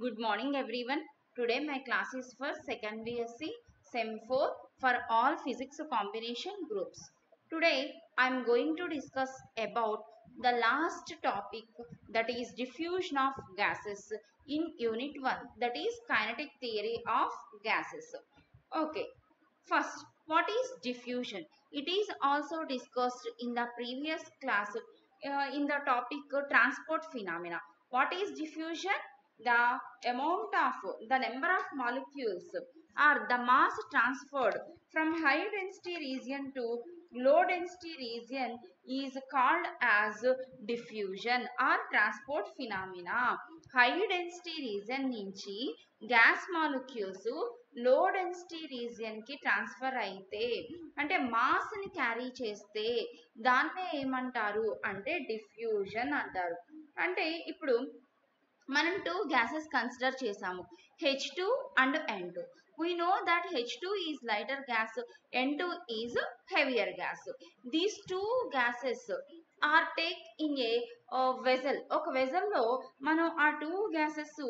Good morning everyone. Today my class is for second BSc Sem 4 for all physics combination groups. Today I am going to discuss about the last topic that is diffusion of gases in unit 1 that is kinetic theory of gases. Okay. First, what is diffusion? It is also discussed in the previous class uh, in the topic uh, transport phenomena. What is diffusion? The amount of the number of molecules or the mass transferred from high density region to low density region is called as diffusion or transport phenomena. High density region నుంచి gas మాలిక్యూల్స్లో density రీజియన్కి transfer అయితే అంటే మాస్ని carry చేస్తే దాన్నే ఏమంటారు అంటే diffusion అంటారు అంటే ఇప్పుడు మనం టూ గ్యాసెస్ కన్సిడర్ చేసాము. H two and N two we know that H two is lighter gas N two is heavier gas these two gases are take in a vessel ఒక వెజల్లో మనం ఆ టూ గ్యాసెస్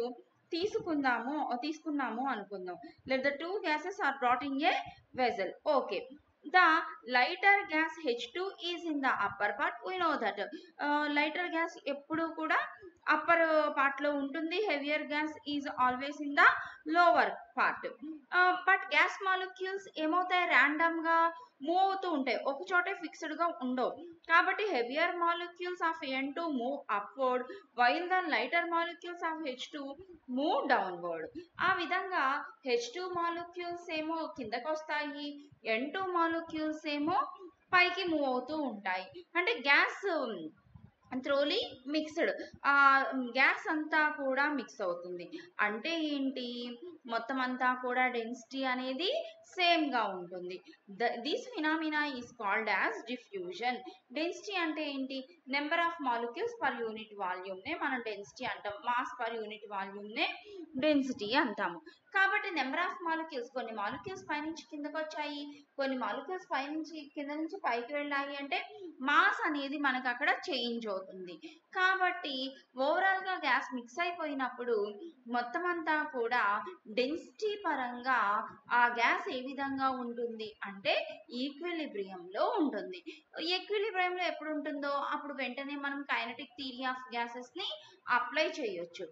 తీసుకుందాము తీసుకున్నాము అనుకుందాం. Let the two gases are brought in a vessel okay the lighter gas H2 is in the upper part. We know that. Uh, lighter gas ఎప్పుడు కూడా upper పార్ట్లో ఉంటుంది. Heavier gas is always in the lower part but gas molecules ఏమవుతాయి? ర్యాండమ్గా move అవుతూ ఉంటాయి. ఒక చోటే ఫిక్స్డ్గా ఉండవు. కాబట్టి heavier molecules of N two move upward while the lighter molecules of H two move downward ఆ విధంగా హెచ్ టూ మాలిక్యూల్స్ ఏమో కిందకు వస్తాయి. ఎన్ టూ మాలిక్యూల్స్ ఏమో పైకి మూవ్ అవుతూ ఉంటాయి. అంటే గ్యాస్ త్రోలీ మిక్స్డ్ ఆ గ్యాస్ అంతా కూడా మిక్స్ అవుతుంది. అంటే ఏంటి? మొత్తం అంతా కూడా డెన్సిటీ అనేది సేమ్గా ఉంటుంది. The this phenomena is called as diffusion density అంటే ఏంటి? Number of molecules per unit వాల్యూమ్నే మనం డెన్సిటీ అంటాం. మాస్ పర్ యూనిట్ వాల్యూమ్నే డెన్సిటీ అంటాము. కాబట్టి నెంబర్ ఆఫ్ మాలిక్యూల్స్ కొన్ని మాలిక్యూల్స్ పైనుంచి కిందకు వచ్చాయి కొన్ని మాలిక్యూల్స్ పైనుంచి కింద నుంచి పైకి వెళ్ళాయి అంటే మాస్ అనేది మనకు అక్కడ చేంజ్ అవుతుంది. కాబట్టి ఓవరాల్గా గ్యాస్ మిక్స్ అయిపోయినప్పుడు మొత్తం అంతా కూడా డెన్సిటీ పరంగా ఆ గ్యాస్ ఏ విధంగా ఉంటుంది అంటే ఈక్విలిబ్రియంలో ఉంటుంది. ఈక్విలిబ్రియంలో ఎప్పుడు ఉంటుందో అప్పుడు వెంటనే మనం కైనటిక్ థియరీ ఆఫ్ గ్యాసెస్ని అప్లై చేయొచ్చు.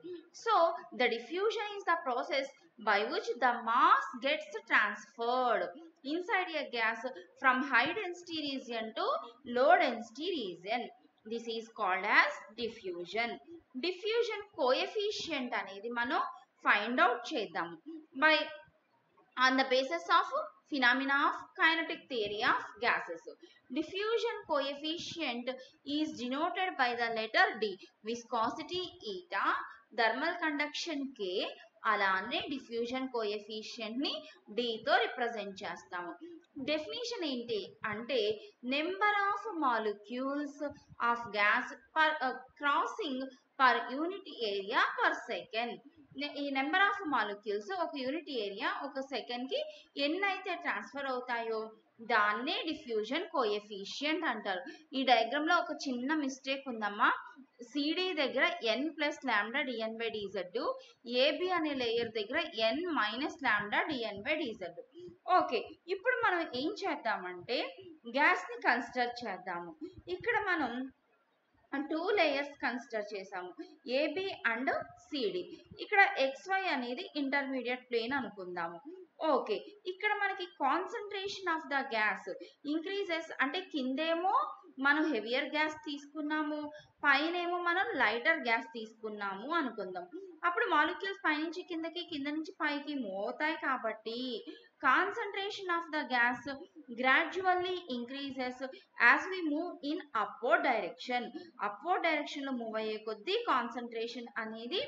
So the diffusion is the process by which the mass gets transferred inside a gas from high density region to low density region. This is called as diffusion. Diffusion coefficient అనేది మనం find out చేద్దాము by on the basis of phenomena of kinetic theory of gases. Diffusion coefficient is denoted by the letter D. Viscosity eta, thermal conduction K, అలానే diffusion కోఎఫిషియంట్ని డితో represent చేస్తాము. Definition ఏంటి? అంటే number of molecules of gas per crossing per unit area per second ఈ number of molecules ఒక unit area ఒక సెకండ్కి ఎన్నైతే ట్రాన్స్ఫర్ అవుతాయో దాన్నే డిఫ్యూజన్ కోఎఫిషియంట్ అంటారు. ఈ డయాగ్రామ్లో ఒక చిన్న మిస్టేక్ ఉందమ్మా. సిడి దగ్గర N plus lambda D N by D Z A B అనే లేయర్ దగ్గర N minus lambda డిఎన్ by dz. Okay ఇప్పుడు మనం ఏం చేద్దామంటే గ్యాస్ని కన్సిడర్ చేద్దాము. ఇక్కడ మనం టూ లేయర్స్ కన్సిడర్ చేసాము A B and C D ఇక్కడ ఎక్స్వై అనేది ఇంటర్మీడియట్ ప్లేన్ అనుకుందాము. ఓకే. ఇక్కడ మనకి concentration of the gas increases అంటే కిందేమో మనం హెవియర్ గ్యాస్ తీసుకున్నాము పైన ఏమో మనం లైటర్ గ్యాస్ తీసుకున్నాము అనుకుందాం. అప్పుడు మాలిక్యూల్స్ పైనుంచి కిందకి కింద నుంచి పైకి మోతాయి కాబట్టి concentration of the gas gradually increases as we move in upward direction upward డైరెక్షన్లో మూవ్ అయ్యే కొద్దీ కాన్సన్ట్రేషన్ అనేది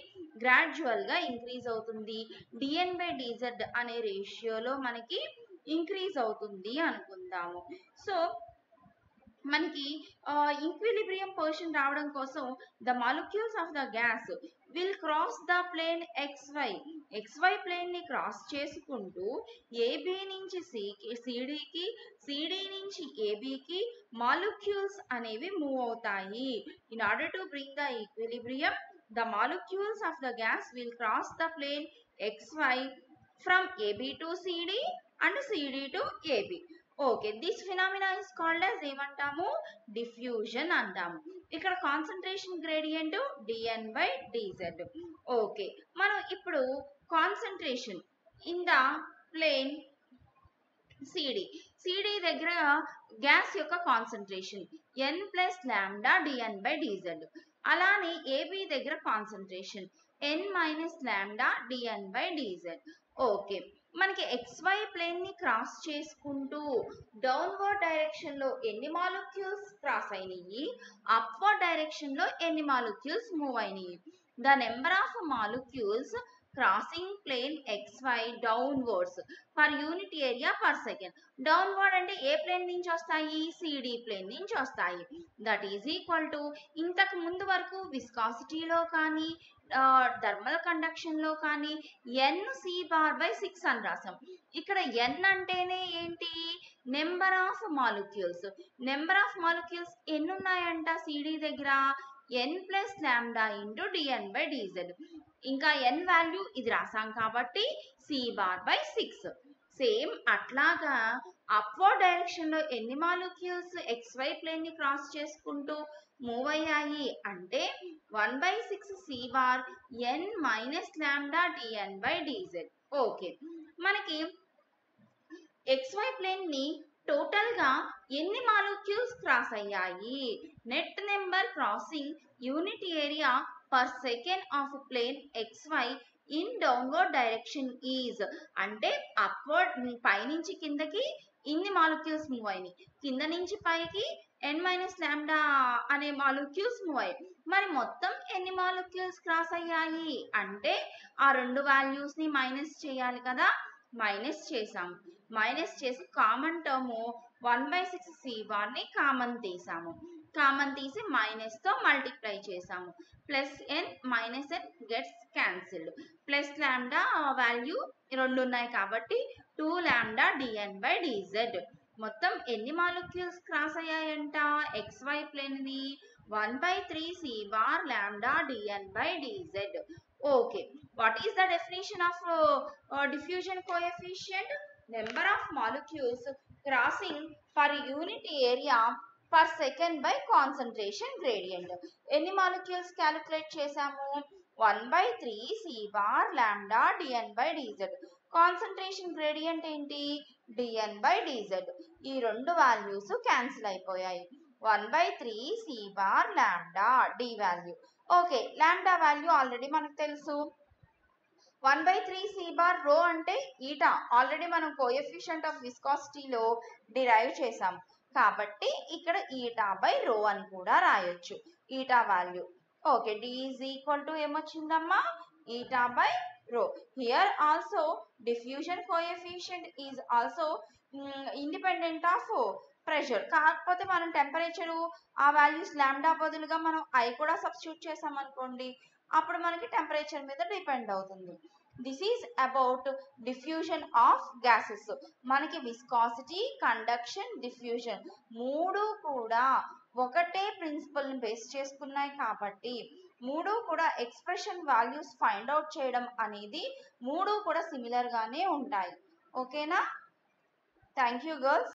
గ్రాడ్యువల్గా ఇంక్రీజ్ అవుతుంది. డిఎన్ బై డిజెడ్ అనే రేషియోలో మనకి ఇంక్రీజ్ అవుతుంది అనుకుందాము. సో మనకి ఈక్విలిబ్రియం పొజిషన్ రావడం కోసం the molecules of the gas will cross the plane X Y XY ప్లేన్ని cross చేసుకుంటూ ఏబి నుంచి సికి సిడికి సిడి నుంచి ఏబీకి మాలిక్యూల్స్ అనేవి మూవ్ అవుతాయి. In order to bring the equilibrium the molecules of the gas will cross the plane XY from AB to CD and CD to AB okay this phenomena is called as ఏమంటాము? Diffusion అంటాము. ఇక్కడ concentration gradient dn by dz okay మన ఇప్పుడు concentration in the plane CD CD దగ్గర gas యొక్క concentration N plus lambda dn by dz అలానే AB దగ్గర concentration N minus lambda D N by D Z okay మనకి XY ప్లేన్ని cross చేసుకుంటూ downward డైరెక్షన్లో ఎన్ని మాలిక్యూల్స్ క్రాస్ అయినాయి? అప్వర్డ్ డైరెక్షన్లో ఎన్ని మాలిక్యూల్స్ మూవ్ అయినాయి? The number of molecules crossing plane xy downwards per unit area per second. Downward అంటే ఏ ప్లేన్ నుంచి వస్తాయి? సిడి ప్లేన్ నుంచి వస్తాయి. దట్ ఈజ్ ఈక్వల్ టు ఇంతకు ముందు వరకు విస్కాసిటీలో కానీ థర్మల్ కండక్షన్లో కానీ N C bar by six అని రాసాం ఇక్కడ ఎన్ అంటేనే ఏంటి? Number of molecules. Number of molecules ఎన్ని ఉన్నాయంట సిడి దగ్గర? N plus lambda into D N by D Z ఇంకా ఎన్ వాల్యూ ఇది రాసాం కాబట్టి C bar by six same అట్లాగా అప్వర్డ్ డైరెక్షన్లో ఎన్ని మాలిక్యూల్స్ ఎక్స్వై ప్లేన్ని క్రాస్ చేసుకుంటూ మూవ్ అయ్యాయి? అంటే one by six C bar N minus lambda D N by D Z okay మనకి ఎక్స్వై ప్లేన్ని టోటల్గా ఎన్ని మాలిక్యూల్స్ క్రాస్ అయ్యాయి? Net number crossing unit area per second of plane X Y in downward direction is. అంటే upward పైనుంచి కిందకి ఇన్ని molecules move అయినాయి. కింద నుంచి పైకి ఎన్ మైనస్ ల్యాండా అనే మాలిక్యూల్స్ మూవ్ అయ్యాయి. మరి మొత్తం ఎన్ని మాలిక్యూల్స్ క్రాస్ అయ్యాయి? అంటే ఆ రెండు వాల్యూస్ని మైనస్ చేయాలి కదా. మైనస్ చేసాము మైనస్ చేసి common term one by six C Barhni common తీసాము. కామన్ తీసి మైనస్తో మల్టిప్లై చేసాము plus N minus N gets cancelled. Plus lambda value రెండు ఉన్నాయి కాబట్టి టూ ల్యాండా డిఎన్ బై డిజెడ్. మొత్తం ఎన్ని మాలిక్యూల్స్ క్రాస్ అయ్యాయంట? ఎక్స్వై ప్లేన్ది 1 by 3 C bar lambda dn by dz. Okay. What is the definition of uh, uh, diffusion coefficient? Number of molecules crossing per unit area per second by concentration gradient. Any molecules calculate చేసాము 1 by 3 C bar lambda dn by dz. Concentration gradient ఏంటి dn by dz ఈ values cancel cancel అయిపోయాయి one by three C bar lambda D value okay lambda value already మనకు తెలుసు. One by three C bar rho అంటే eta. Already మనం coefficient of విస్కాసిటీలో derive చేసాం కాబట్టి ఇక్కడ ఈటా బై రో అని కూడా రాయొచ్చు. Eta value okay D is equal to ఏమొచ్చిందమ్మా? Eta by rho here also diffusion coefficient is also independent of pressure. కాకపోతే మనం టెంపరేచరు ఆ వాల్యూస్ ల్యాండా బదులుగా మనం ఐ కూడా సబ్స్టిట్యూట్ చేసాం అనుకోండి అప్పుడు మనకి టెంపరేచర్ మీద డిపెండ్ అవుతుంది. This is about diffusion of gases మనకి విస్కాసిటీ కండక్షన్ డిఫ్యూజన్ మూడు కూడా ఒకటే ప్రిన్సిపల్ని బేస్ చేసుకున్నాయి కాబట్టి మూడు కూడా ఎక్స్ప్రెషన్ వాల్యూస్ ఫైండ్ అవుట్ చేయడం అనేది మూడు కూడా సిమిలర్గానే ఉంటాయి. ఓకేనా థ్యాంక్ యూ గర్ల్స్